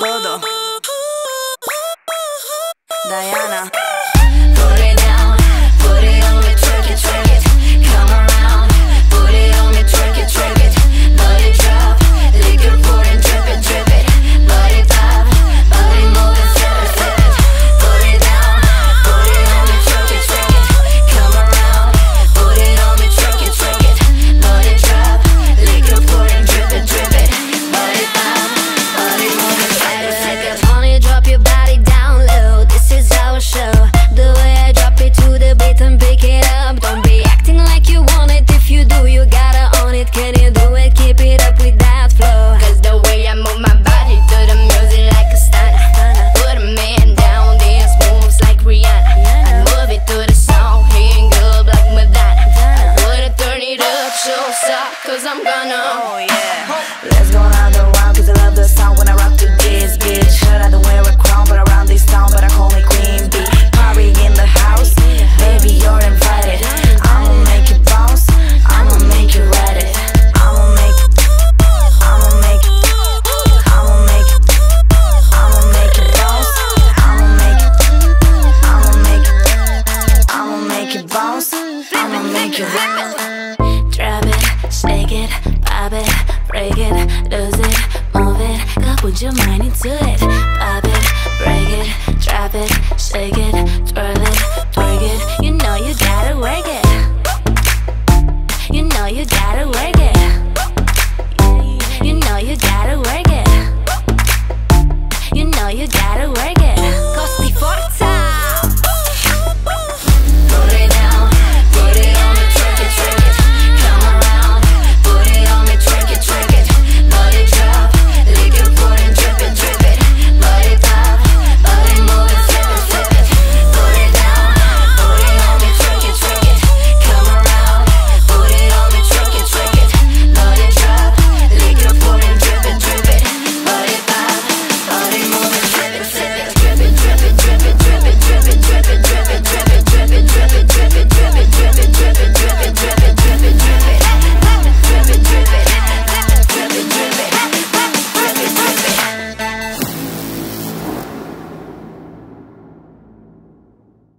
Bodo. Drop it, shake it, pop it, break it, lose it, move it. put your 많이 to it.